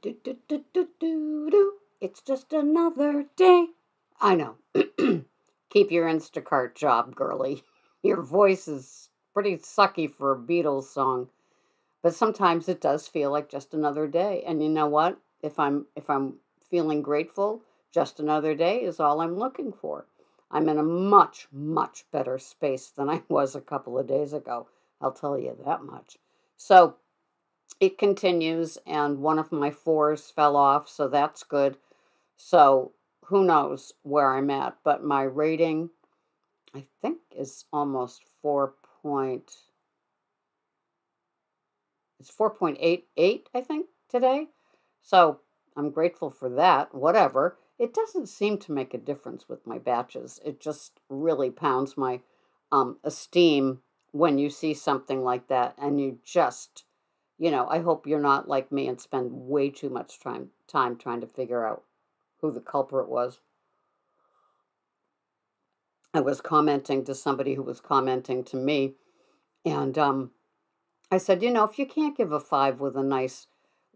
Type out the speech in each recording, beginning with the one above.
Do, do, do, do, do, do. It's just another day. I know. Keep your Instacart job, girly. Your voice is pretty sucky for a Beatles song, but sometimes it does feel like just another day. And you know what? If I'm if I'm feeling grateful, just another day is all I'm looking for. I'm in a much much better space than I was a couple of days ago. I'll tell you that much. So it continues, and one of my fours fell off, so that's good. So who knows where I'm at, but my rating, I think, is almost four point. It's four point eight eight, I think, today. So I'm grateful for that. Whatever. It doesn't seem to make a difference with my batches. It just really pounds my um, esteem when you see something like that, and you just you know, I hope you're not like me and spend way too much time time trying to figure out who the culprit was. I was commenting to somebody who was commenting to me, and um, I said, you know, if you can't give a five with a nice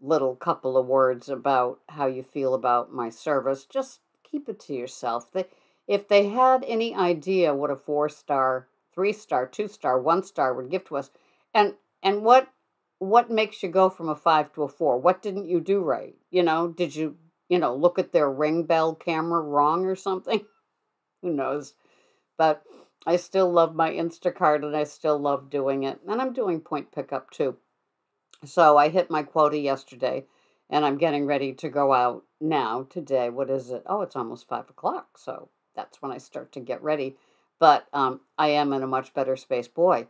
little couple of words about how you feel about my service, just keep it to yourself. They, if they had any idea what a four star, three star, two star, one star would give to us, and and what what makes you go from a five to a four? What didn't you do right? You know, did you, you know, look at their ring bell camera wrong or something? Who knows? But I still love my Instacart and I still love doing it. And I'm doing point pickup too. So I hit my quota yesterday and I'm getting ready to go out now today. What is it? Oh, it's almost five o'clock. So that's when I start to get ready. But um, I am in a much better space. Boy,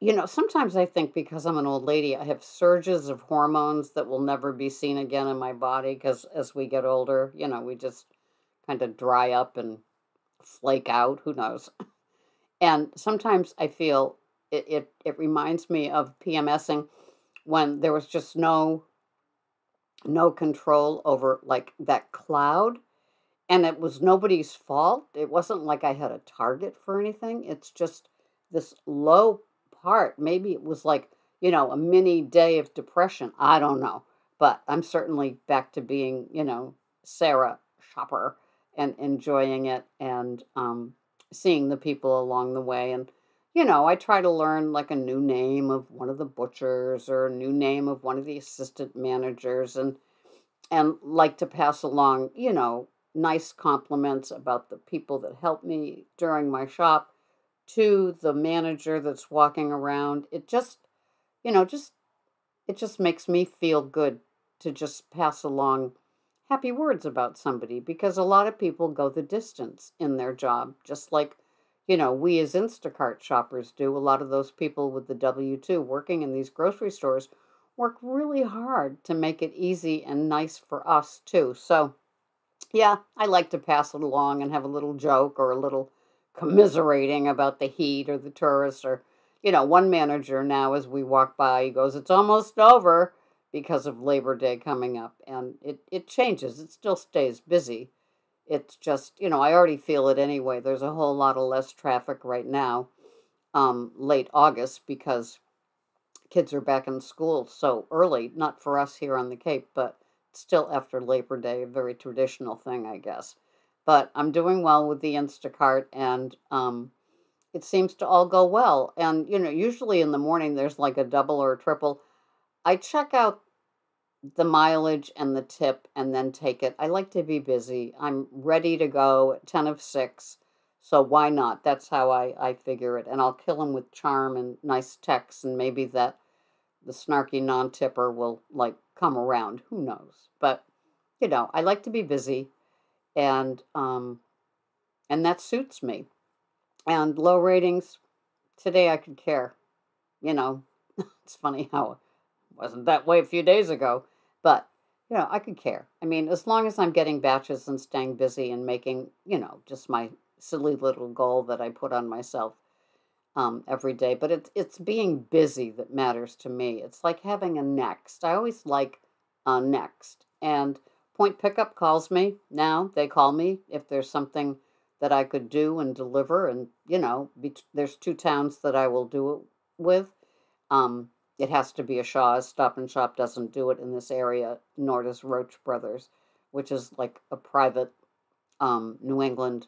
you know, sometimes I think because I'm an old lady, I have surges of hormones that will never be seen again in my body because as we get older, you know, we just kind of dry up and flake out. Who knows? And sometimes I feel it, it, it reminds me of PMSing when there was just no no control over like that cloud and it was nobody's fault it wasn't like i had a target for anything it's just this low part. Maybe it was like, you know, a mini day of depression. I don't know. But I'm certainly back to being, you know, Sarah Shopper and enjoying it and um, seeing the people along the way. And, you know, I try to learn like a new name of one of the butchers or a new name of one of the assistant managers and and like to pass along, you know, nice compliments about the people that helped me during my shop to the manager that's walking around. It just, you know, just it just makes me feel good to just pass along happy words about somebody because a lot of people go the distance in their job, just like, you know, we as Instacart shoppers do. A lot of those people with the W 2 working in these grocery stores work really hard to make it easy and nice for us too. So, yeah, I like to pass it along and have a little joke or a little commiserating about the heat or the tourists or you know one manager now as we walk by he goes it's almost over because of labor day coming up and it, it changes it still stays busy. It's just you know i already feel it anyway there's a whole lot of less traffic right now um, late august because kids are back in school so early not for us here on the cape but still after labor day a very traditional thing i guess but I'm doing well with the Instacart and um, it seems to all go well. And, you know, usually in the morning there's like a double or a triple. I check out the mileage and the tip and then take it. I like to be busy. I'm ready to go at 10 of 6. So why not? That's how I, I figure it. And I'll kill them with charm and nice texts and maybe that the snarky non-tipper will like come around. Who knows? But, you know, I like to be busy and um, and that suits me. And low ratings today, I could care. You know, it's funny how it wasn't that way a few days ago, but you know, I could care. I mean, as long as I'm getting batches and staying busy and making, you know, just my silly little goal that I put on myself um, every day. But it's it's being busy that matters to me. It's like having a next. I always like a next, and Point Pickup calls me now. They call me if there's something that I could do and deliver. And, you know, be, there's two towns that I will do it with. Um, it has to be a Shaw's. Stop and Shop doesn't do it in this area, nor does Roche Brothers, which is like a private um, New England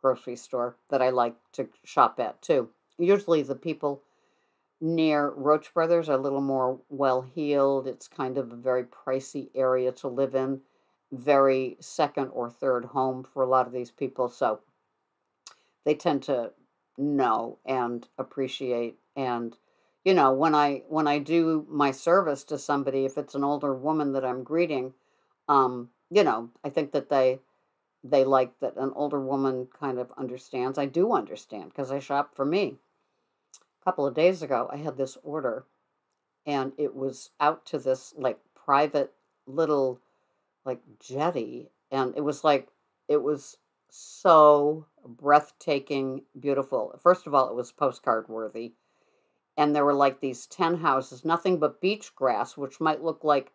grocery store that I like to shop at too. Usually the people near Roche Brothers a little more well heeled. It's kind of a very pricey area to live in, very second or third home for a lot of these people. So they tend to know and appreciate and you know when i when i do my service to somebody if it's an older woman that i'm greeting um you know i think that they they like that an older woman kind of understands i do understand because i shop for me couple of days ago i had this order and it was out to this like private little like jetty and it was like it was so breathtaking beautiful first of all it was postcard worthy and there were like these 10 houses, nothing but beach grass, which might look like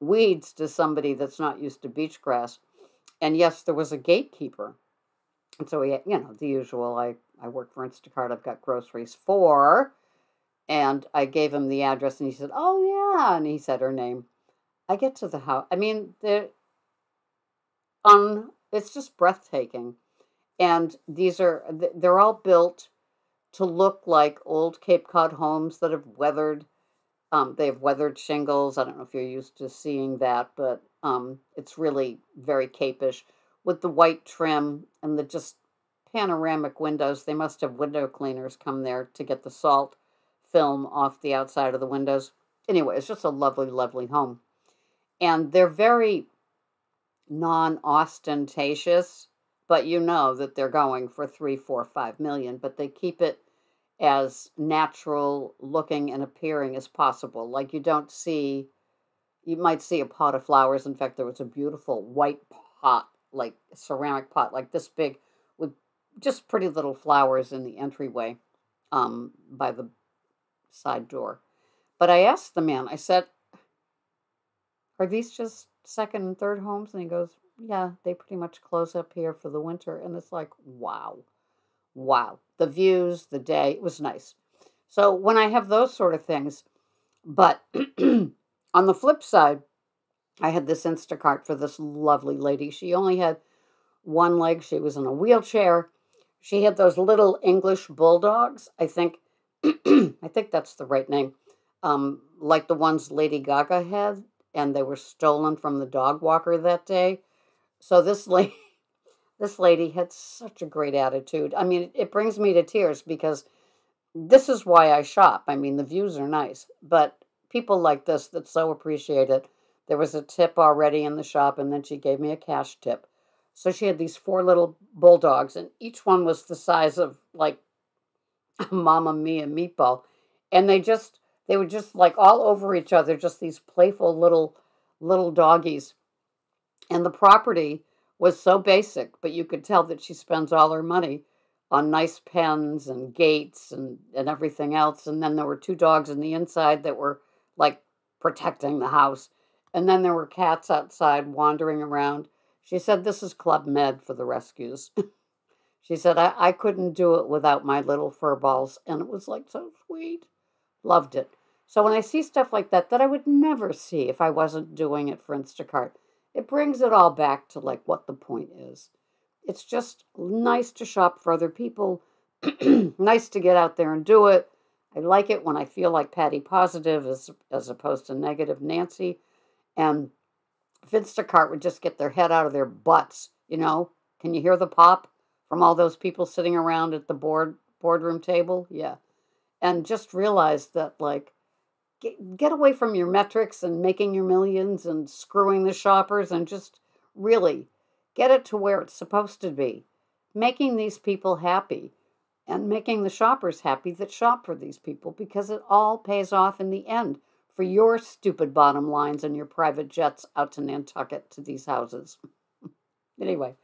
weeds to somebody that's not used to beach grass. And yes, there was a gatekeeper. And so we, you know, the usual. I I work for Instacart. I've got groceries for, and I gave him the address, and he said, "Oh yeah," and he said her name. I get to the house. I mean, they're on. It's just breathtaking, and these are they're all built to look like old Cape Cod homes that have weathered. Um, they have weathered shingles. I don't know if you're used to seeing that, but um, it's really very Capish with the white trim and the just panoramic windows. They must have window cleaners come there to get the salt film off the outside of the windows. Anyway, it's just a lovely, lovely home. And they're very non ostentatious, but you know that they're going for three, four, five million, but they keep it as natural looking and appearing as possible. Like you don't see, you might see a pot of flowers. In fact, there was a beautiful white pot, like ceramic pot, like this big, with just pretty little flowers in the entryway um, by the side door. But I asked the man, I said, Are these just second and third homes? And he goes, Yeah, they pretty much close up here for the winter. And it's like, wow wow, the views, the day, it was nice. So when I have those sort of things, but on the flip side, I had this Instacart for this lovely lady. She only had one leg, she was in a wheelchair. She had those little English bulldogs. I think I think that's the right name. Um, like the ones Lady Gaga had, and they were stolen from the dog walker that day. So this lady this lady had such a great attitude. I mean, it brings me to tears because this is why I shop. I mean, the views are nice, but people like this that so appreciate it. There was a tip already in the shop, and then she gave me a cash tip. So she had these four little bulldogs, and each one was the size of like Mama Mia meatball. And they just, they were just like all over each other, just these playful little, little doggies. And the property was so basic, but you could tell that she spends all her money on nice pens and gates and, and everything else. And then there were two dogs in the inside that were like protecting the house. And then there were cats outside wandering around. She said, This is Club Med for the rescues. she said, I, I couldn't do it without my little fur balls. And it was like so sweet. Loved it. So when I see stuff like that, that I would never see if I wasn't doing it for Instacart, it brings it all back to like what the point is. It's just nice to shop for other people, nice to get out there and do it. I like it when I feel like Patty Positive as, as opposed to negative Nancy. And Instacart would just get their head out of their butts, you know. Can you hear the pop from all those people sitting around at the board boardroom table? Yeah. And just realize that like get, get away from your metrics and making your millions and screwing the shoppers and just really get it to where it's supposed to be. Making these people happy and making the shoppers happy that shop for these people because it all pays off in the end for your stupid bottom lines and your private jets out to Nantucket to these houses. anyway,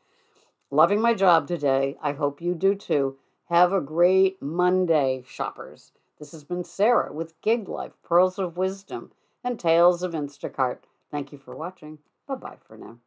loving my job today. I hope you do too. Have a great Monday, shoppers. This has been Sarah with Gig Life, Pearls of Wisdom, and Tales of Instacart. Thank you for watching. Bye bye for now.